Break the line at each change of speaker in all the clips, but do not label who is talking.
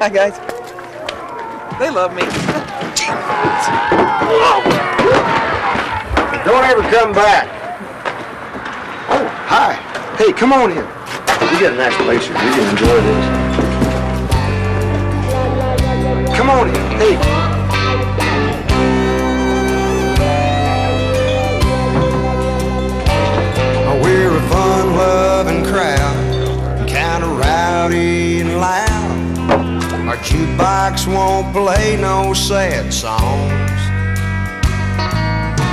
Hi, guys. They love me.
Don't ever come back. Oh, hi. Hey, come on in. We got a nice place here. You can enjoy this. Come on. Hey.
Jukebox won't play no sad songs.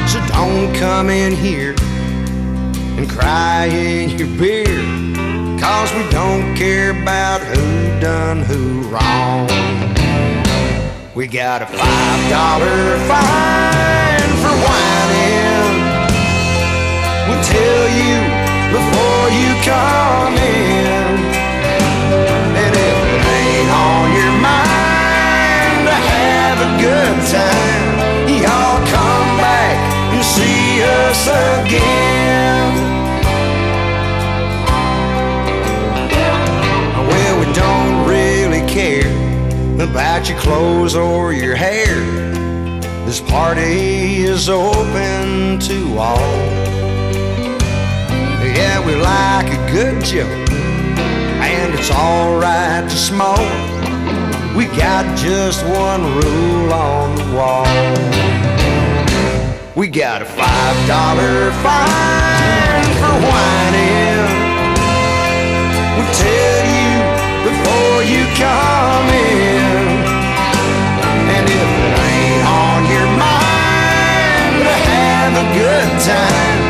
So don't come in here and cry in your beer, cause we don't care about who done who wrong. We got a five dollar fine for whining. We'll tell you before you again. Well, we don't really care about your clothes or your hair. This party is open to all. Yeah, we like a good joke, and it's alright to smoke. We got just one rule on the wall. We got a five dollar fine for whining. We'll tell you before you come in. And if it ain't on your mind to have a good time,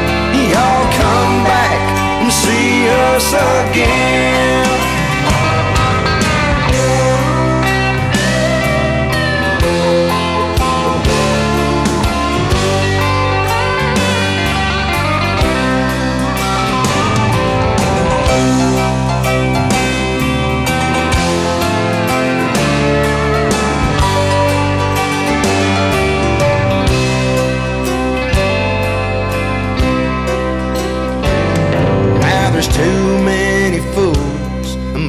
y'all come back and see us again.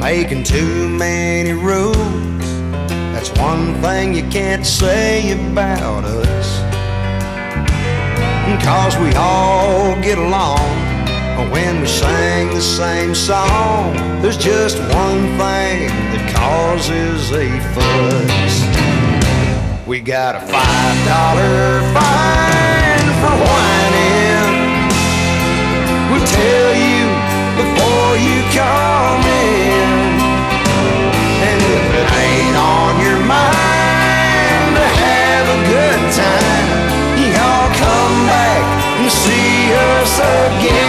Making too many rules. That's one thing you can't say about us. Cause we all get along when we sing the same song. There's just one thing that causes a fuss. We got a five dollar fine again.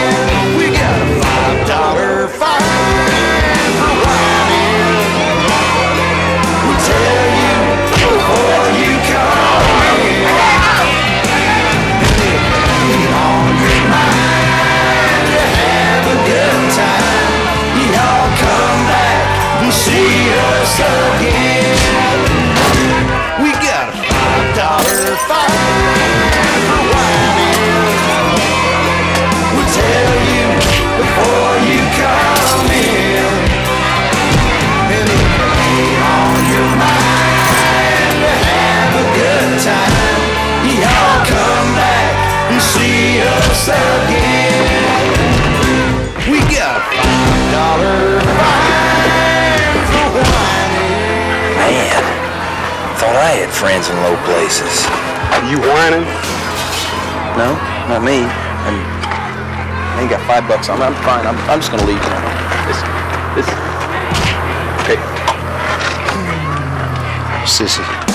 Again. We got five dollar fine for whining.
Man, thought I had friends in low places.
Are you whining?
No, not me. And I ain't got five bucks on me. I'm fine. I'm, I'm just gonna leave now.
This, this. Okay. Sissy.